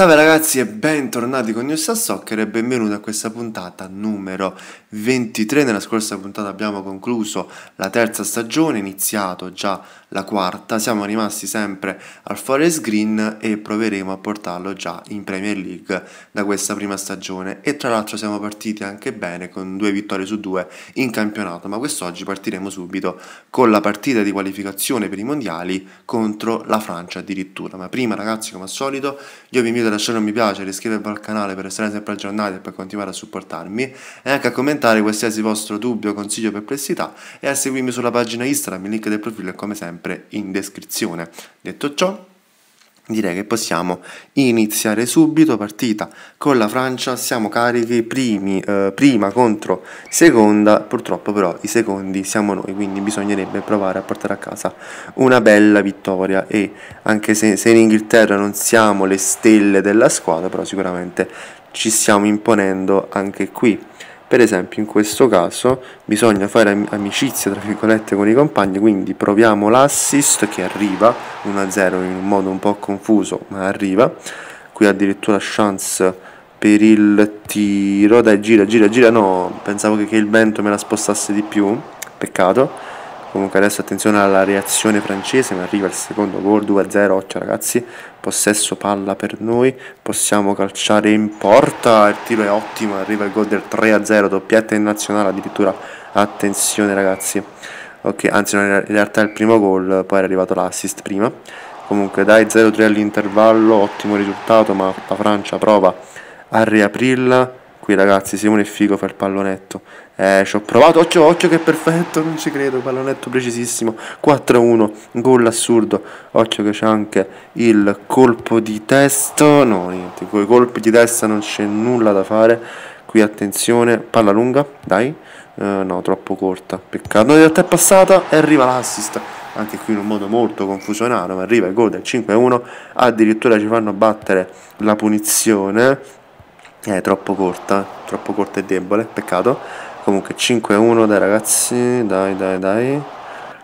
Salve ragazzi e bentornati con News Soccer e benvenuti a questa puntata numero 23. Nella scorsa puntata abbiamo concluso la terza stagione, iniziato già la quarta. Siamo rimasti sempre al Forest Green e proveremo a portarlo già in Premier League da questa prima stagione. E tra l'altro siamo partiti anche bene con due vittorie su due in campionato, ma quest'oggi partiremo subito con la partita di qualificazione per i mondiali contro la Francia addirittura. Ma prima ragazzi, come al solito, io vi invito a lasciare un mi piace, iscrivervi al canale per essere sempre aggiornati e per continuare a supportarmi e anche a commentare qualsiasi vostro dubbio, consiglio o perplessità e a seguirmi sulla pagina Instagram, il link del profilo è come sempre in descrizione. Detto ciò, direi che possiamo iniziare subito partita con la Francia. Siamo carichi primi, eh, prima contro seconda. Purtroppo però i secondi siamo noi quindi bisognerebbe provare a portare a casa una bella vittoria. E anche se, se in Inghilterra non siamo le stelle della squadra però sicuramente ci stiamo imponendo anche qui per esempio in questo caso bisogna fare amicizia tra virgolette con i compagni, quindi proviamo l'assist che arriva 1-0 in un modo un po' confuso, ma arriva. Qui addirittura chance per il tiro, dai gira, gira, gira, no, pensavo che, il vento me la spostasse di più, peccato Comunque adesso attenzione alla reazione francese, ma arriva il secondo gol 2-0, occhio ragazzi, possesso palla per noi, possiamo calciare in porta, il tiro è ottimo, arriva il gol del 3-0, doppietta in nazionale addirittura, attenzione ragazzi, ok, anzi no, in realtà è il primo gol, poi è arrivato l'assist prima, comunque dai 0-3 all'intervallo, ottimo risultato, ma la Francia prova a riaprirla, qui ragazzi Simone Figo fa il pallonetto. Eh, ci ho provato, occhio, occhio che perfetto, non ci credo, pallonetto precisissimo, 4-1, gol assurdo, occhio che c'è anche il colpo di testa, no niente, con i colpi di testa non c'è nulla da fare, qui attenzione, palla lunga, dai, eh, no troppo corta, peccato, in realtà è passata e arriva l'assist, anche qui in un modo molto confusionario, ma arriva il gol del 5-1, addirittura ci fanno battere la punizione, è troppo corta, troppo corta e debole, peccato. Comunque 5-1 dai ragazzi, dai dai dai.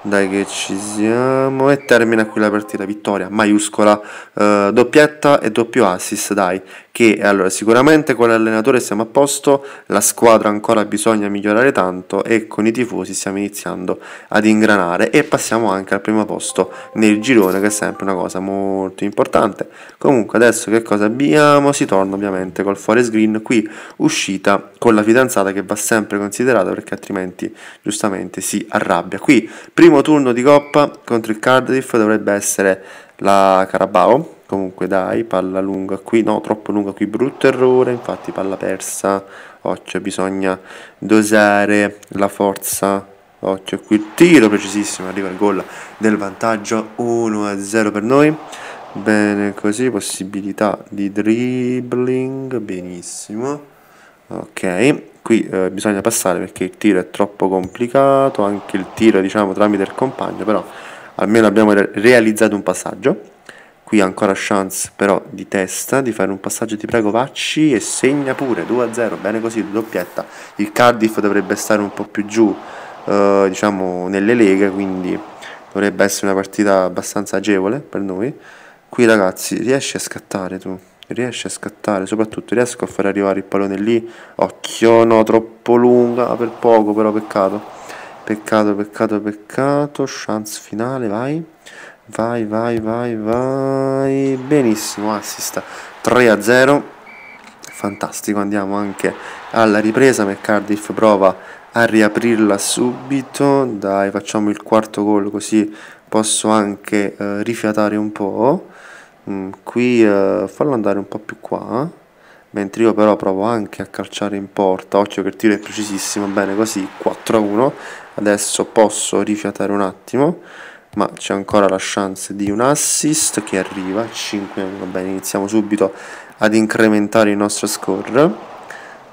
Dai che ci siamo e termina qui la partita, vittoria maiuscola, eh, doppietta e doppio assist, dai, che allora sicuramente con l'allenatore siamo a posto, la squadra ancora bisogna migliorare tanto e con i tifosi stiamo iniziando ad ingranare e passiamo anche al primo posto nel girone che è sempre una cosa molto importante. Comunque adesso che cosa abbiamo? Si torna ovviamente col Forest Green, qui uscita con la fidanzata che va sempre considerata perché altrimenti giustamente si arrabbia. Qui prima primo turno di coppa contro il Cardiff dovrebbe essere la Carabao. Comunque dai palla lunga qui no troppo lunga qui brutto errore infatti palla persa occhio bisogna dosare la forza occhio qui tiro precisissimo arriva il gol del vantaggio 1-0 per noi. Bene così possibilità di dribbling benissimo. Ok qui eh, bisogna passare perché il tiro è troppo complicato anche il tiro diciamo tramite il compagno però almeno abbiamo re realizzato un passaggio. Qui ancora chance però di testa di fare un passaggio ti prego Vacci e segna pure 2-0 bene così doppietta. Il Cardiff dovrebbe stare un po' più giù eh, diciamo nelle leghe quindi dovrebbe essere una partita abbastanza agevole per noi. Qui ragazzi riesci a scattare tu riesce a scattare, soprattutto riesco a far arrivare il pallone lì, occhio, no, troppo lunga, per poco però peccato, peccato, peccato, peccato, chance finale, vai, vai, vai, vai, vai, benissimo, assist, 3 a 0, fantastico, andiamo anche alla ripresa, McCardiff prova a riaprirla subito, dai, facciamo il quarto gol così posso anche eh, rifiatare un po', Mm, qui eh, fallo andare un po' più qua mentre io però provo anche a calciare in porta. Occhio che il tiro è precisissimo bene così 4 a 1 adesso posso rifiatare un attimo ma c'è ancora la chance di un assist che arriva 5 a 1 bene iniziamo subito ad incrementare il nostro score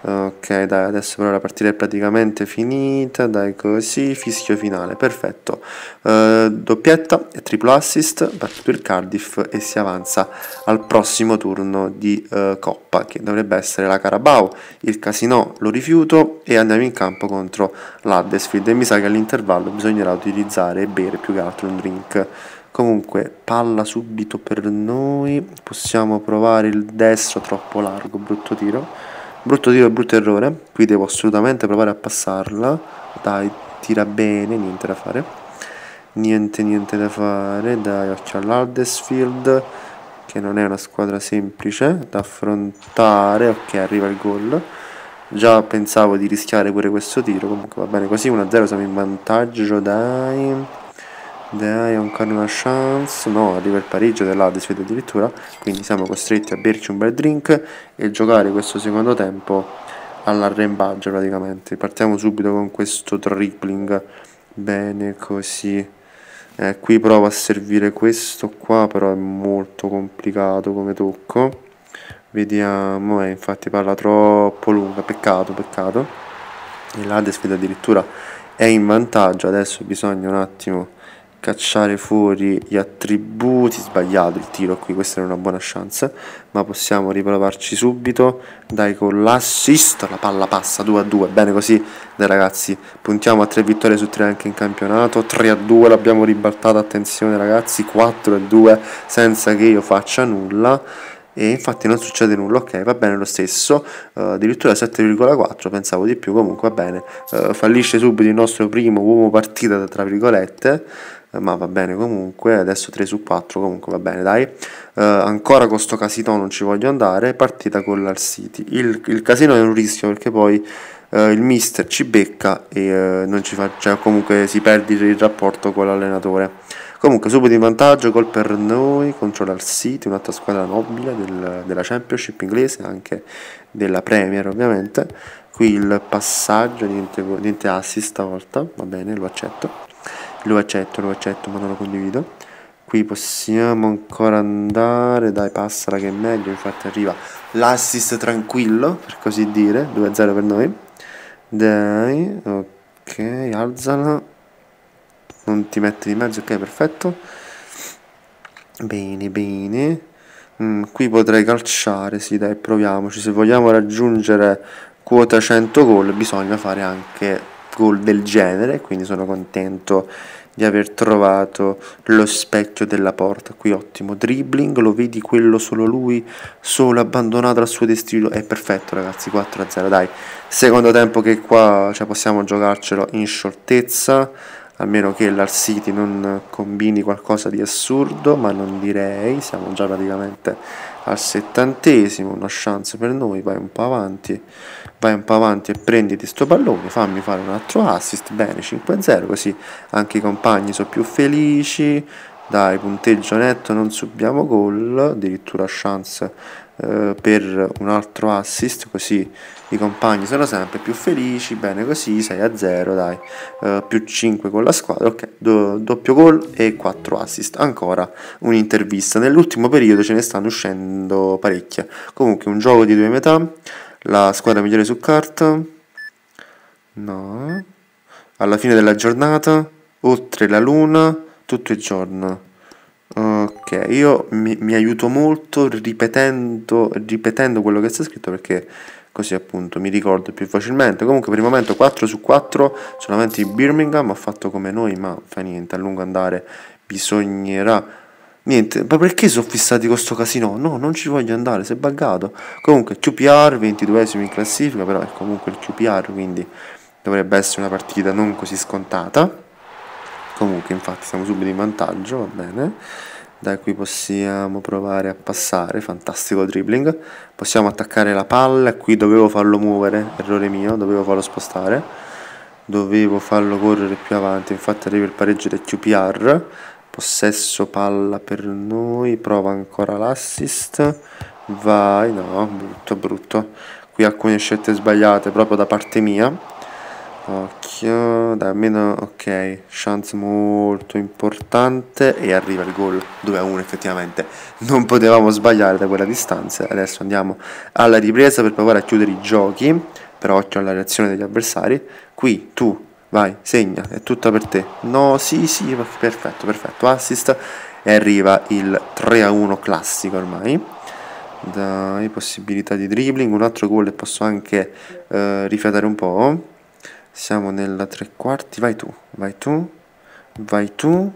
Ok, dai, adesso però la partita è praticamente finita, dai così, fischio finale, perfetto. Uh, doppietta e triplo assist, battuto il Cardiff e si avanza al prossimo turno di uh, Coppa, che dovrebbe essere la Carabao. Il Casino lo rifiuto e andiamo in campo contro l'Addesfield e mi sa che all'intervallo bisognerà utilizzare e bere più che altro un drink comunque palla subito per noi possiamo provare il destro troppo largo brutto tiro brutto tiro e brutto errore. Qui devo assolutamente provare a passarla. Dai tira bene niente da fare. Niente niente da fare. Dai occhio all'Aldesfield che non è una squadra semplice da affrontare. Ok arriva il gol. Già pensavo di rischiare pure questo tiro. Comunque va bene così 1-0 siamo in vantaggio dai dai ancora una chance. No arriva il pareggio dell'Huddersfield addirittura. Quindi siamo costretti a berci un bel drink e giocare questo secondo tempo all'arrembaggio praticamente. Partiamo subito con questo tripling bene così. Eh, qui provo a servire questo qua però è molto complicato come tocco. Vediamo eh, infatti parla troppo lunga. Peccato peccato. E l'Huddersfield addirittura è in vantaggio. Adesso bisogna un attimo cacciare fuori gli attributi sbagliato il tiro qui questa era una buona chance ma possiamo riprovarci subito. Dai con l'assist la palla passa 2 a 2 bene così. Dai ragazzi puntiamo a 3 vittorie su 3 anche in campionato. 3 a 2 l'abbiamo ribaltata attenzione ragazzi 4 a 2 senza che io faccia nulla. E infatti non succede nulla, ok, va bene lo stesso, uh, addirittura 7,4, pensavo di più, comunque va bene, uh, fallisce subito il nostro primo uomo partita tra virgolette, ma va bene comunque, adesso 3 su 4, comunque va bene, dai, ancora con sto casino non ci voglio andare, partita con l'Al City, il, il casino è un rischio perché poi il mister ci becca e non ci fa, cioè comunque si perde il rapporto con l'allenatore. Comunque subito in vantaggio, gol per noi contro l'Al City, un'altra squadra nobile del, della Championship inglese, anche della Premier ovviamente. Qui il passaggio, niente, niente assist stavolta, va bene, lo accetto. Lo accetto, lo accetto, ma non lo condivido. Qui possiamo ancora andare, dai passala che è meglio, infatti arriva l'assist tranquillo, per così dire, 2-0 per noi. Dai, ok, alzala non ti metti di mezzo, ok, perfetto. Bene, bene. Mm, qui potrei calciare, sì, dai, proviamoci. Se vogliamo raggiungere quota 100 gol bisogna fare anche gol del genere, quindi sono contento di aver trovato lo specchio della porta. Qui ottimo dribbling, lo vedi quello solo lui, solo abbandonato al suo destino. È perfetto ragazzi, 4-0, dai. Secondo tempo che qua cioè, possiamo giocarcelo in scioltezza a meno che l'Al City non combini qualcosa di assurdo, ma non direi, siamo già praticamente al settantesimo, una chance per noi, vai un po' avanti, vai un po' avanti e prenditi sto pallone, fammi fare un altro assist, bene, 5-0, così anche i compagni sono più felici, dai, punteggio netto, non subiamo gol, addirittura chance eh, per un altro assist, così i compagni. Sono sempre più felici, bene così, 6 a 0, dai, uh, più 5 con la squadra, ok, do, doppio gol e 4 assist, ancora un'intervista, nell'ultimo periodo ce ne stanno uscendo parecchie, comunque un gioco di due metà, la squadra migliore su carta, no, alla fine della giornata, oltre la luna, tutto il giorno, ok, io mi, mi aiuto molto ripetendo, ripetendo quello che sta scritto perché così appunto mi ricordo più facilmente. Comunque per il momento 4 su 4, solamente il Birmingham ha fatto come noi, ma fa niente, a lungo andare bisognerà... Niente, ma perché sono fissati con sto casino? No, non ci voglio andare, si è buggato. Comunque QPR, 22esimo in classifica, però è comunque il QPR, quindi dovrebbe essere una partita non così scontata. Comunque infatti siamo subito in vantaggio, va bene. Da qui possiamo provare a passare, fantastico dribbling, possiamo attaccare la palla, qui dovevo farlo muovere, errore mio, dovevo farlo spostare, dovevo farlo correre più avanti, infatti arriva il pareggio del QPR, possesso palla per noi, prova ancora l'assist, vai, no, brutto brutto, qui alcune scelte sbagliate proprio da parte mia, Occhio, dai, almeno ok, chance molto importante e arriva il gol 2 a 1 effettivamente. Non potevamo sbagliare da quella distanza. Adesso andiamo alla ripresa per provare a chiudere i giochi, però occhio alla reazione degli avversari. Qui tu vai, segna, è tutta per te. No, sì, sì, perfetto, perfetto. Assist e arriva il 3 a 1 classico ormai. Dai, possibilità di dribbling, un altro gol e posso anche eh, rifiatare un po'. Siamo nella tre quarti, vai tu, vai tu, vai tu,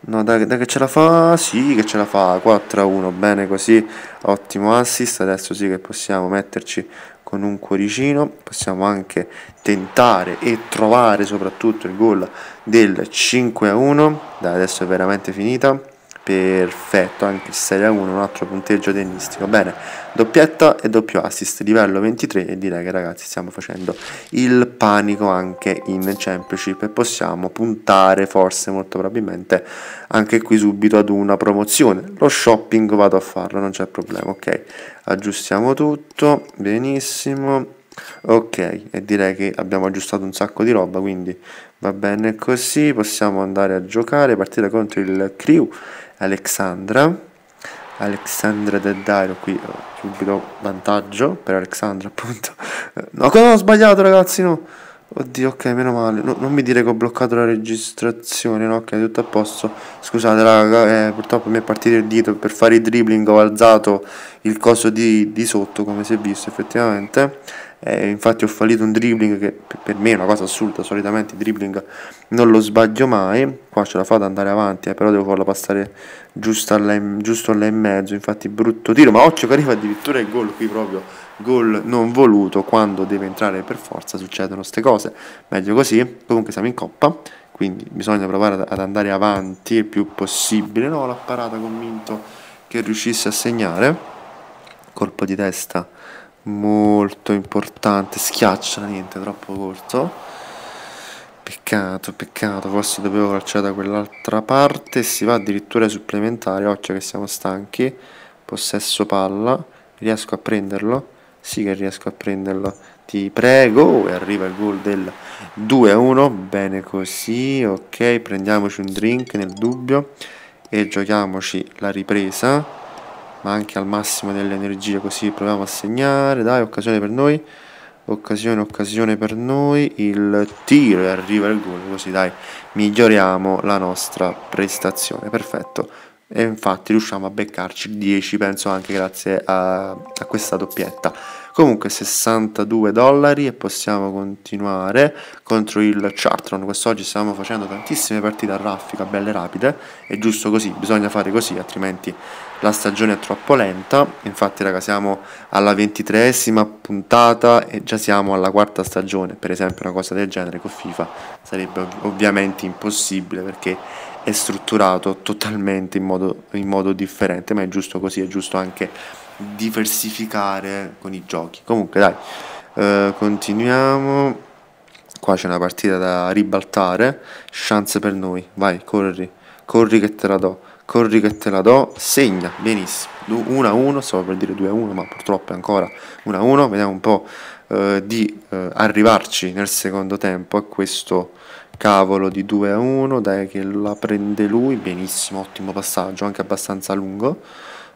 No, dai, dai che ce la fa, sì che ce la fa, 4 a 1, bene così, ottimo assist, adesso sì che possiamo metterci con un cuoricino, possiamo anche tentare e trovare soprattutto il gol del 5 a 1, dai adesso è veramente finita, perfetto, anche il 6 a 1, un altro punteggio tennistico, bene, doppietta e doppio assist, livello 23 e direi che ragazzi stiamo facendo il panico anche in Championship e possiamo puntare forse molto probabilmente anche qui subito ad una promozione, lo shopping vado a farlo, non c'è problema, ok, aggiustiamo tutto, benissimo, ok, e direi che abbiamo aggiustato un sacco di roba, quindi va bene così, possiamo andare a giocare, partire contro il crew Alexandra. Alexandra del Dairo qui subito vantaggio per Alexandra appunto. No cosa ho sbagliato ragazzi no? Oddio ok meno male. No, non mi dire che ho bloccato la registrazione no? Ok tutto a posto. Scusate raga eh, purtroppo mi è partito il dito per fare i dribbling ho alzato il coso di, di sotto come si è visto effettivamente eh, infatti ho fallito un dribbling che per me è una cosa assurda, solitamente il dribbling non lo sbaglio mai, qua ce la fa ad andare avanti, eh, però devo farla passare giusto là, in, giusto là in mezzo, infatti brutto tiro, ma occhio che arriva addirittura il gol qui proprio, gol non voluto, quando deve entrare per forza succedono queste cose, meglio così, comunque siamo in coppa, quindi bisogna provare ad andare avanti il più possibile, no l'ha parata convinto che riuscisse a segnare, colpo di testa molto importante, schiaccia niente, troppo corto. Peccato, peccato, forse dovevo calciare da quell'altra parte, si va addirittura ai supplementari, occhio che siamo stanchi, possesso palla, riesco a prenderlo? Sì che riesco a prenderlo, ti prego, e arriva il gol del 2-1, bene così, ok, prendiamoci un drink nel dubbio e giochiamoci la ripresa ma anche al massimo delle energie così proviamo a segnare. Dai occasione per noi. Occasione occasione per noi. Il tiro e arriva il gol. Così dai miglioriamo la nostra prestazione. Perfetto e infatti riusciamo a beccarci 10 penso anche grazie a, a questa doppietta. Comunque 62 dollari e possiamo continuare contro il Chartron. Quest'oggi stiamo facendo tantissime partite a raffica belle rapide è giusto così bisogna fare così altrimenti la stagione è troppo lenta. Infatti raga siamo alla ventitreesima puntata e già siamo alla quarta stagione. Per esempio una cosa del genere con FIFA sarebbe ov ovviamente impossibile perché è strutturato totalmente in modo, in modo differente ma è giusto così è giusto anche diversificare con i giochi. Comunque dai eh, continuiamo. Qua c'è una partita da ribaltare. Chance per noi. Vai corri. Corri che te la do. Corri che te la do, segna, benissimo, 1 a 1, stavo per dire 2 a 1, ma purtroppo è ancora 1 a 1, vediamo un po' eh, di eh, arrivarci nel secondo tempo a questo cavolo di 2 a 1, dai che la prende lui, benissimo, ottimo passaggio, anche abbastanza lungo,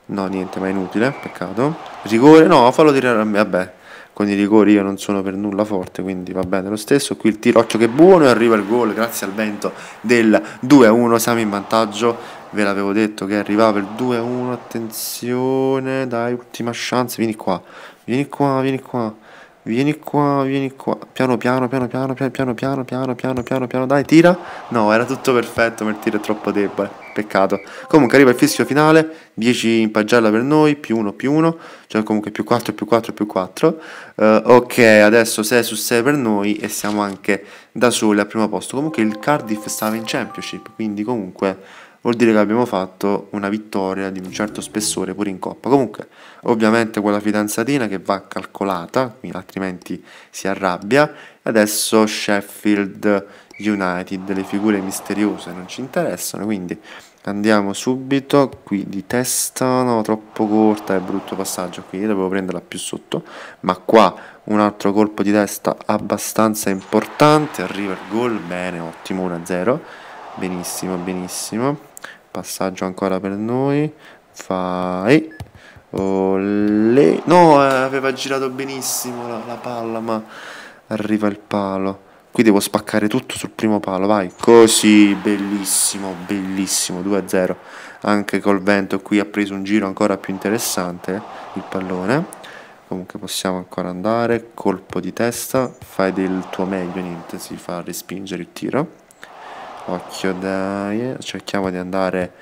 no niente, ma inutile, peccato, rigore, no, fallo tirare a me, vabbè, con i rigori io non sono per nulla forte, quindi va bene lo stesso. Qui il tiro, occhio che buono e arriva il gol grazie al vento del 2-1, siamo in vantaggio. Ve l'avevo detto che arrivava il 2-1, attenzione, dai, ultima chance, vieni qua, vieni qua, vieni qua. Vieni qua, vieni qua. Piano piano, piano piano, piano piano, piano piano, piano piano, piano. Dai, tira. No, era tutto perfetto, ma il tiro è troppo debole. Peccato. Comunque arriva il fischio finale. 10 in pagella per noi, più 1 più 1. Cioè comunque più 4 più 4 più 4. Uh, ok, adesso 6 su 6 per noi e siamo anche da soli al primo posto. Comunque il Cardiff stava in Championship, quindi comunque vuol dire che abbiamo fatto una vittoria di un certo spessore pure in coppa. Comunque, ovviamente quella fidanzatina che va calcolata, altrimenti si arrabbia. Adesso Sheffield United, le figure misteriose non ci interessano, quindi andiamo subito qui di testa, no, troppo corta, è brutto passaggio qui, dovevo prenderla più sotto, ma qua un altro colpo di testa abbastanza importante, arriva il gol, bene, ottimo, 1-0, benissimo, benissimo passaggio ancora per noi. Vai Olè. no eh, aveva girato benissimo la, la palla ma arriva il palo. Qui devo spaccare tutto sul primo palo vai. Così bellissimo bellissimo 2-0 anche col vento qui ha preso un giro ancora più interessante il pallone. Comunque possiamo ancora andare. Colpo di testa. Fai del tuo meglio niente si fa respingere il tiro occhio dai, cerchiamo di andare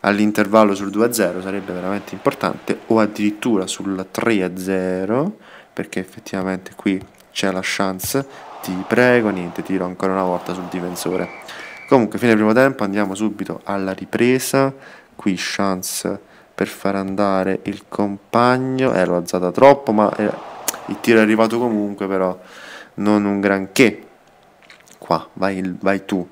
all'intervallo sul 2-0, sarebbe veramente importante, o addirittura sul 3-0, perché effettivamente qui c'è la chance, ti prego, niente, tiro ancora una volta sul difensore. Comunque, fine primo tempo, andiamo subito alla ripresa, qui chance per far andare il compagno, eh l'ho alzata troppo, ma eh, il tiro è arrivato comunque, però non un granché. Qua, vai, vai tu,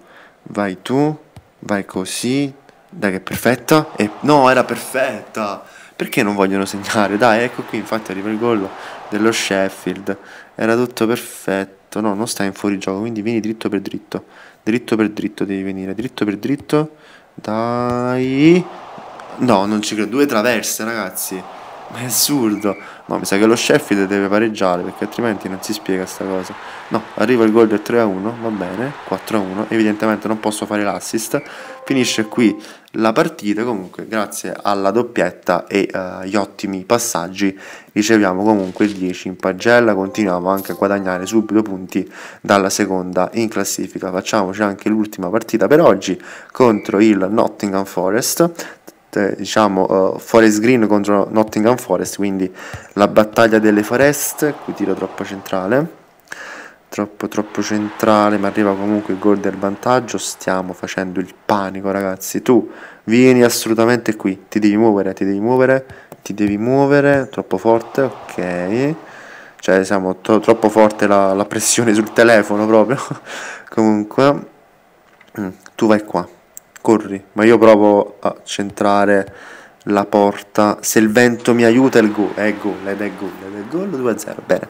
vai tu, vai così, dai che è perfetta, e no, era perfetta, perché non vogliono segnare? Dai, ecco qui, infatti arriva il gol dello Sheffield, era tutto perfetto, no, non stai in fuorigioco, quindi vieni dritto per dritto, dritto per dritto devi venire, dritto per dritto, dai, no, non ci credo, due traverse ragazzi, ma è assurdo, no, mi sa che lo Sheffield deve pareggiare, perché altrimenti non si spiega sta cosa, no, arriva il gol del 3-1, va bene, 4-1, evidentemente non posso fare l'assist, finisce qui la partita comunque grazie alla doppietta e agli uh, ottimi passaggi riceviamo comunque il 10 in pagella. Continuiamo anche a guadagnare subito punti dalla seconda in classifica. Facciamoci anche l'ultima partita per oggi contro il Nottingham Forest. eh, diciamo uh, Forest Green contro Nottingham Forest quindi la battaglia delle foreste qui tiro troppo centrale. Troppo troppo centrale ma arriva comunque il gol del vantaggio. Stiamo facendo il panico ragazzi. Tu vieni assolutamente qui. Ti devi muovere ti devi muovere ti devi muovere. Troppo forte ok. Cioè siamo to- troppo forte la, la, pressione sul telefono proprio. Comunque mm, tu vai qua corri ma io provo a centrare la porta se il vento mi aiuta il gol è gol ed è gol ed è gol 2-0 bene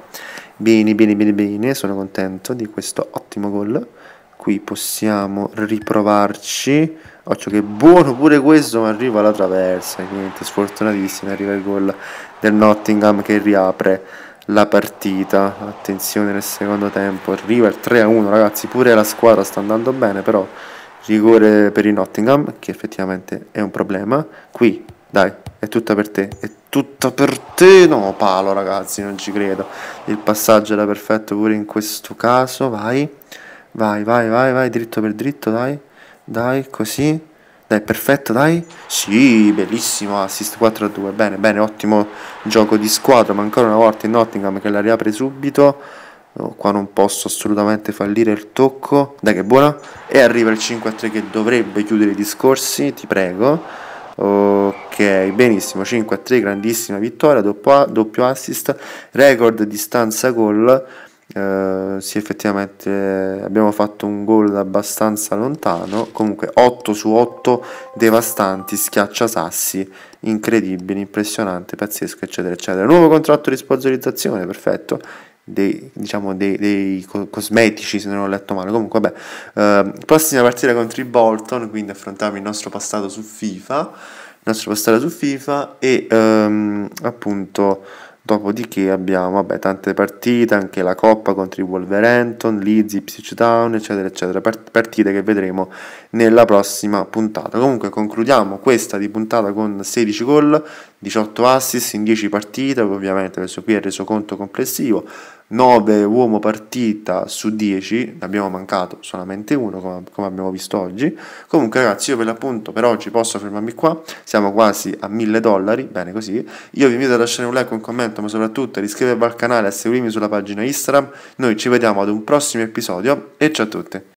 Bene, bene, bene, bene, sono contento di questo ottimo gol. Qui possiamo riprovarci. Occhio che buono pure questo, ma arriva la traversa. Niente, sfortunatissimo, arriva il gol del Nottingham che riapre la partita. Attenzione nel secondo tempo, arriva il 3-1, ragazzi, pure la squadra sta andando bene, però rigore per il Nottingham, che effettivamente è un problema. Qui, dai, è tutta per te, è tutta per te. No, palo ragazzi, non ci credo. Il passaggio era perfetto pure in questo caso. Vai, vai, vai, vai, vai, dritto per dritto, dai. Dai, così. Dai, perfetto, dai. Sì, bellissimo assist 4 a 2. Bene, bene, ottimo gioco di squadra. Ma ancora una volta in Nottingham che la riapre subito. Qua non posso assolutamente fallire il tocco. Dai, che buona. E arriva il 5 a 3 che dovrebbe chiudere i discorsi. Ti prego. Ok, benissimo, 5 a 3, grandissima vittoria, doppio, doppio assist, record distanza gol. Uh, sì, effettivamente abbiamo fatto un gol abbastanza lontano. Comunque 8 su 8 devastanti, schiaccia sassi, incredibile, impressionante, pazzesco, eccetera, eccetera. Nuovo contratto di sponsorizzazione, perfetto dei, diciamo, dei, dei cosmetici, se non ho letto male. Comunque, vabbè, uh, prossima partita contro i Bolton, quindi affrontiamo il nostro passato su FIFA, il nostro passato su FIFA e um, appunto Dopodiché abbiamo vabbè, tante partite, anche la Coppa contro i Wolverhampton, Leeds, Ipswich Town, eccetera, eccetera. Partite che vedremo nella prossima puntata. Comunque concludiamo questa di puntata con 16 gol, 18 assist in 10 partite, ovviamente questo qui è il resoconto complessivo. 9 uomo partita su 10, ne abbiamo mancato solamente uno come, come, abbiamo visto oggi. Comunque ragazzi io per l'appunto per oggi posso fermarmi qua, siamo quasi a 1000 dollari, bene così. Io vi invito a lasciare un like, un commento, ma soprattutto a iscrivervi al canale e a seguirmi sulla pagina Instagram. Noi ci vediamo ad un prossimo episodio e ciao a tutti.